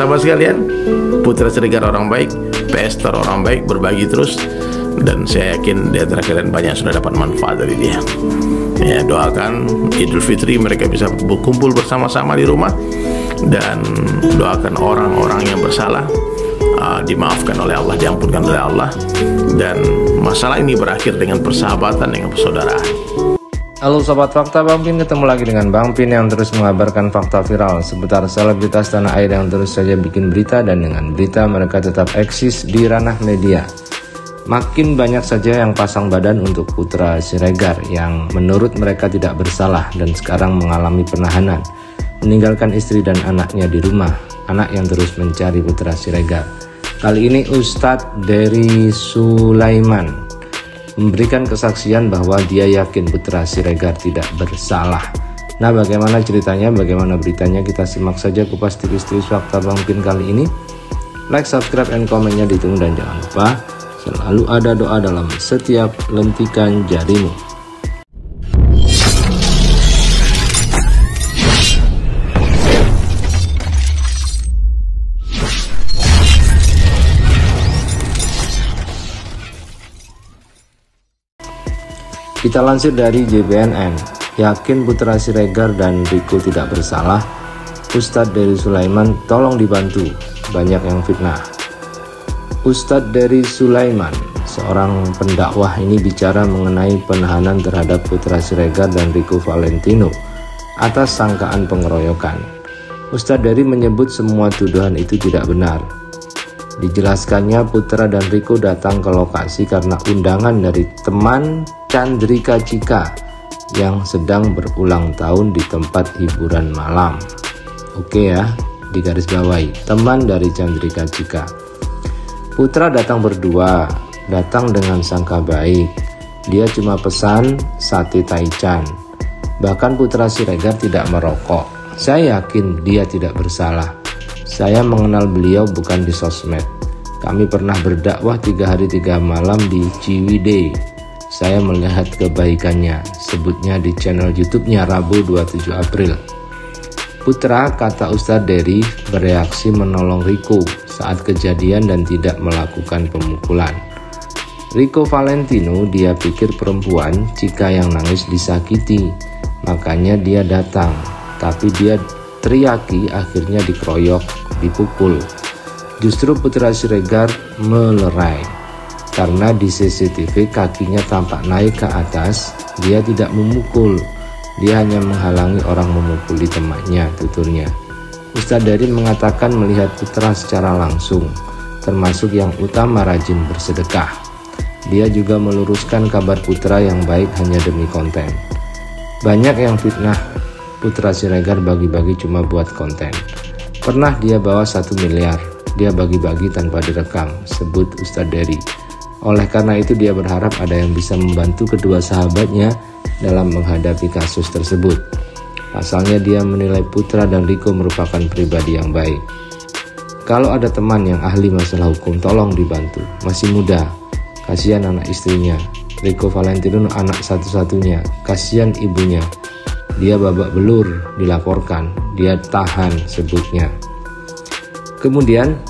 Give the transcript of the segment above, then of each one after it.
sahabat sekalian, Putra Siregar orang baik, pester orang baik, berbagi terus dan saya yakin di antara kalian banyak sudah dapat manfaat dari dia. Ya, doakan Idul Fitri mereka bisa berkumpul bersama-sama di rumah dan doakan orang-orang yang bersalah uh, dimaafkan oleh Allah, diampunkan oleh Allah dan masalah ini berakhir dengan persahabatan dengan persaudaraan. Halo Sobat Fakta Bang Pin, ketemu lagi dengan Bang Pin yang terus mengabarkan fakta viral seputar selebritas tanah air yang terus saja bikin berita dan dengan berita mereka tetap eksis di ranah media. Makin banyak saja yang pasang badan untuk Putra Siregar yang menurut mereka tidak bersalah dan sekarang mengalami penahanan. Meninggalkan istri dan anaknya di rumah, anak yang terus mencari Putra Siregar. Kali ini Ustadz dari Sulaiman memberikan kesaksian bahwa dia yakin Putra Siregar tidak bersalah. Nah bagaimana ceritanya, bagaimana beritanya kita simak saja kupas tipis-tipis fakta Bang Pin kali ini. Like, subscribe, and komennya ditunggu dan jangan lupa selalu ada doa dalam setiap lentikan jarimu. Kita lansir dari JBNN, yakin Putra Siregar dan Riko tidak bersalah, Ustadz dari Sulaiman tolong dibantu, banyak yang fitnah. Ustadz dari Sulaiman, seorang pendakwah ini bicara mengenai penahanan terhadap Putra Siregar dan Riko Valentino atas sangkaan pengeroyokan. Ustadz dari menyebut semua tuduhan itu tidak benar. Dijelaskannya Putra dan Riko datang ke lokasi karena undangan dari teman Chandrika Cika yang sedang berulang tahun di tempat hiburan malam. Oke ya, di garis bawahi, teman dari Chandrika Cika. Putra datang berdua, datang dengan sangka baik. Dia cuma pesan sate taichan. Bahkan Putra Siregar tidak merokok. Saya yakin dia tidak bersalah. Saya mengenal beliau bukan di sosmed. Kami pernah berdakwah tiga hari tiga malam di Ciwidey, saya melihat kebaikannya, sebutnya di channel YouTube-nya Rabu 27 April. Putra kata Ustadz Derry bereaksi menolong Riko saat kejadian dan tidak melakukan pemukulan. Rico Valentino dia pikir perempuan jika yang nangis disakiti, makanya dia datang. Tapi dia teriaki akhirnya dikeroyok, dipukul. Justru Putra Siregar melerai. Karena di CCTV kakinya tampak naik ke atas, dia tidak memukul. Dia hanya menghalangi orang memukuli temannya, tuturnya. Ustadz Darin mengatakan melihat putra secara langsung, termasuk yang utama rajin bersedekah. Dia juga meluruskan kabar putra yang baik hanya demi konten. Banyak yang fitnah Putra Siregar bagi-bagi cuma buat konten. Pernah dia bawa satu miliar, dia bagi-bagi tanpa direkam, sebut Ustadz Dery. Oleh karena itu dia berharap ada yang bisa membantu kedua sahabatnya dalam menghadapi kasus tersebut. Pasalnya dia menilai Putra dan Riko merupakan pribadi yang baik. Kalau ada teman yang ahli masalah hukum tolong dibantu. Masih muda, kasihan anak istrinya. Riko Valentino anak satu-satunya, kasihan ibunya. Dia babak belur dilaporkan, dia tahan sebutnya. Kemudian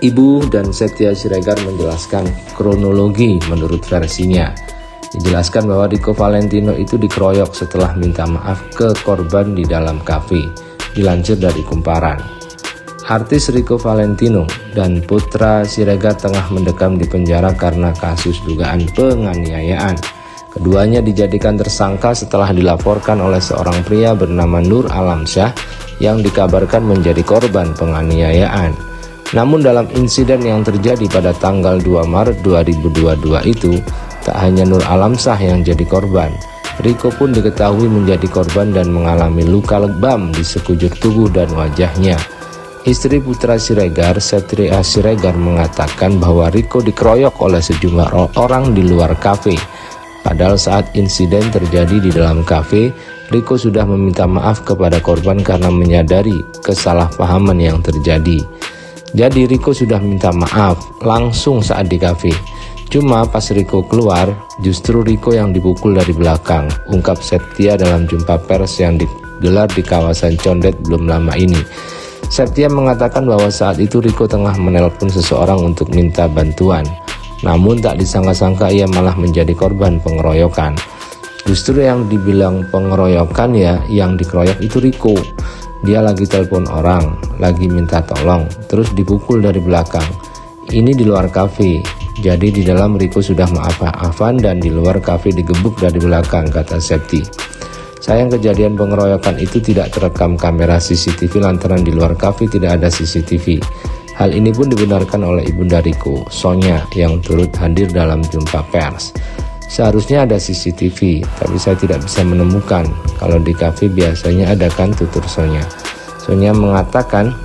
Ibu dan Setia Siregar menjelaskan kronologi menurut versinya. Dijelaskan bahwa Rico Valentino itu dikeroyok setelah minta maaf ke korban di dalam kafe, dilansir dari kumparan. Artis Rico Valentino dan putra Siregar tengah mendekam di penjara karena kasus dugaan penganiayaan. Keduanya dijadikan tersangka setelah dilaporkan oleh seorang pria bernama Nur Alamsyah yang dikabarkan menjadi korban penganiayaan. Namun dalam insiden yang terjadi pada tanggal 2 Maret 2022 itu, tak hanya Nur Alamsah yang jadi korban, Riko pun diketahui menjadi korban dan mengalami luka lebam di sekujur tubuh dan wajahnya. Istri putra Siregar, Setria Siregar mengatakan bahwa Riko dikeroyok oleh sejumlah orang di luar kafe. Padahal saat insiden terjadi di dalam kafe, Riko sudah meminta maaf kepada korban karena menyadari kesalahpahaman yang terjadi. Jadi Riko sudah minta maaf langsung saat di kafe. Cuma pas Riko keluar, justru Riko yang dipukul dari belakang, ungkap Setia dalam jumpa pers yang digelar di kawasan Condet belum lama ini. Septia mengatakan bahwa saat itu Riko tengah menelpon seseorang untuk minta bantuan. Namun tak disangka-sangka ia malah menjadi korban pengeroyokan. Justru yang dibilang pengeroyokan ya, yang dikeroyok itu Riko. Dia lagi telepon orang, lagi minta tolong, terus dipukul dari belakang. Ini di luar kafe, jadi di dalam Riko sudah maaf-maafan dan di luar kafe digebuk dari belakang, kata Septi. Sayang kejadian pengeroyokan itu tidak terekam kamera CCTV lantaran di luar kafe tidak ada CCTV. Hal ini pun dibenarkan oleh Ibunda Riko, Sonya, yang turut hadir dalam jumpa pers. Seharusnya ada CCTV, tapi saya tidak bisa menemukan. Kalau di kafe biasanya ada kan tutur Sonya. Sonya mengatakan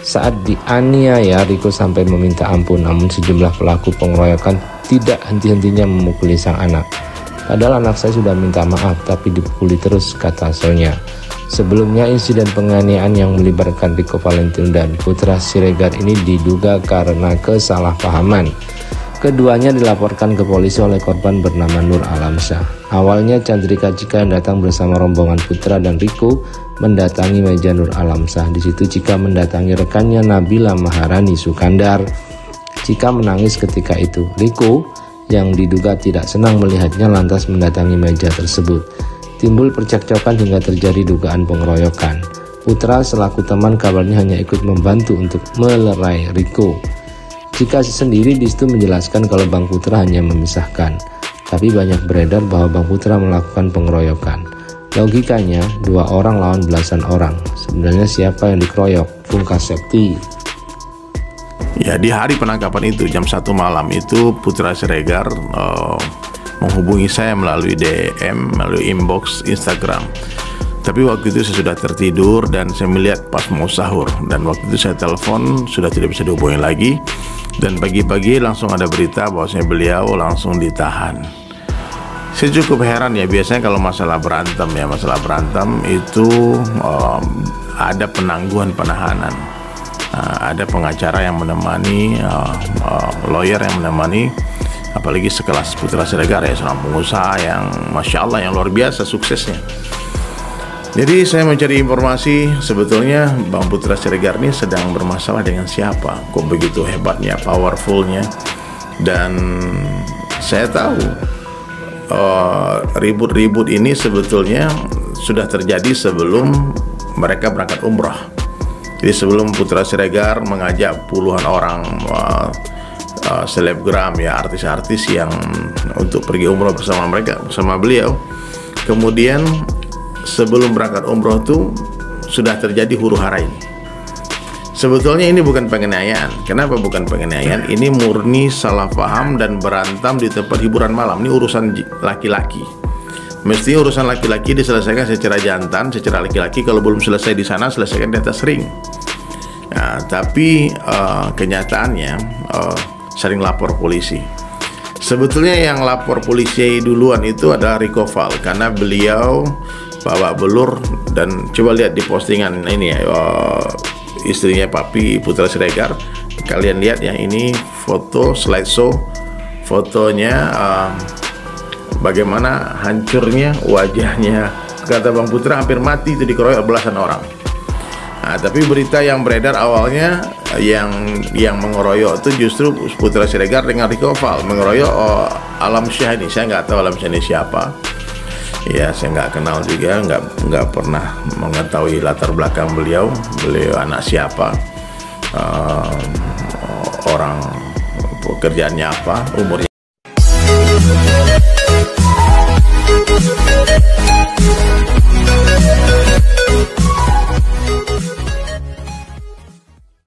saat dianiaya Riko sampai meminta ampun namun sejumlah pelaku pengeroyokan tidak henti-hentinya memukuli sang anak. Padahal anak saya sudah minta maaf tapi dipukuli terus kata Sonya. Sebelumnya insiden penganiayaan yang melibatkan Riko Valentino dan putra Siregar ini diduga karena kesalahpahaman. Keduanya dilaporkan ke polisi oleh korban bernama Nur Alamsyah. Awalnya Chandrika Cika yang datang bersama rombongan Putra dan Riko mendatangi meja Nur Alamsyah. Di situ Cika mendatangi rekannya Nabila Maharani Sukandar. Cika menangis ketika itu. Riko yang diduga tidak senang melihatnya lantas mendatangi meja tersebut. Timbul percekcokan hingga terjadi dugaan pengeroyokan. Putra selaku teman kabarnya hanya ikut membantu untuk melerai Riko. Jika sendiri di situ menjelaskan kalau Bang Putra hanya memisahkan, tapi banyak beredar bahwa Bang Putra melakukan pengeroyokan. Logikanya, dua orang lawan belasan orang. Sebenarnya siapa yang dikeroyok? Pungkas Septi. Ya, di hari penangkapan itu jam satu malam itu Putra Siregar uh, menghubungi saya melalui DM, melalui inbox Instagram. Tapi waktu itu saya sudah tertidur dan saya melihat pas mau sahur dan waktu itu saya telepon sudah tidak bisa dihubungi lagi dan pagi-pagi langsung ada berita bahwasanya beliau langsung ditahan. Saya cukup heran ya biasanya kalau masalah berantem ya masalah berantem itu um, ada penangguhan penahanan, uh, ada pengacara yang menemani, uh, uh, lawyer yang menemani, apalagi sekelas Putra Siregar ya seorang pengusaha yang masya Allah yang luar biasa suksesnya. Jadi saya mencari informasi sebetulnya Bang Putra Siregar ini sedang bermasalah dengan siapa? Kok begitu hebatnya, powerfulnya? Dan saya tahu uh, Ribut-ribut uh, ini sebetulnya sudah terjadi sebelum mereka berangkat umrah. Jadi sebelum Putra Siregar mengajak puluhan orang uh, selebgram ya artis-artis yang untuk pergi umrah bersama mereka bersama beliau kemudian sebelum berangkat umroh itu sudah terjadi huru hara ini. Sebetulnya ini bukan penganiayaan. Kenapa bukan penganiayaan? Ini murni salah paham dan berantam di tempat hiburan malam. Ini urusan laki-laki. Mesti urusan laki-laki diselesaikan secara jantan, secara laki-laki. Kalau belum selesai di sana, selesaikan di atas ring. Nah, tapi uh, kenyataannya uh, sering lapor polisi. Sebetulnya yang lapor polisi duluan itu adalah Rico Val karena beliau bawa belur dan coba lihat di postingan ini ya uh, istrinya Papi Putra Siregar. Kalian lihat ya ini foto slideshow fotonya uh, bagaimana hancurnya wajahnya. Kata Bang Putra hampir mati itu dikeroyok belasan orang Nah, tapi berita yang beredar awalnya yang yang mengeroyok itu justru Putra Siregar dengan Rico Val mengeroyok oh, Alam Syah ini saya nggak tahu Alam Syah ini siapa. Ya saya nggak kenal juga nggak nggak pernah mengetahui latar belakang beliau beliau anak siapa uh, orang pekerjaannya apa umurnya